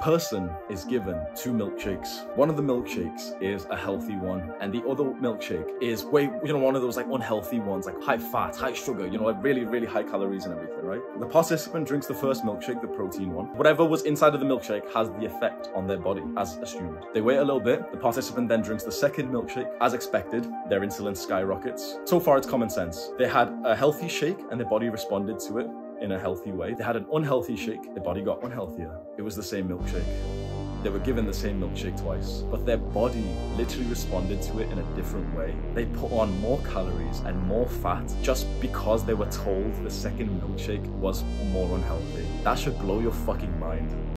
person is given two milkshakes. One of the milkshakes is a healthy one, and the other milkshake is way, you know, one of those like unhealthy ones, like high fat, high sugar, you know, like really, really high calories and everything, right? The participant drinks the first milkshake, the protein one. Whatever was inside of the milkshake has the effect on their body, as assumed. They wait a little bit, the participant then drinks the second milkshake. As expected, their insulin skyrockets. So far, it's common sense. They had a healthy shake and their body responded to it in a healthy way. They had an unhealthy shake, their body got unhealthier. It was the same milkshake. They were given the same milkshake twice, but their body literally responded to it in a different way. They put on more calories and more fat just because they were told the second milkshake was more unhealthy. That should blow your fucking mind.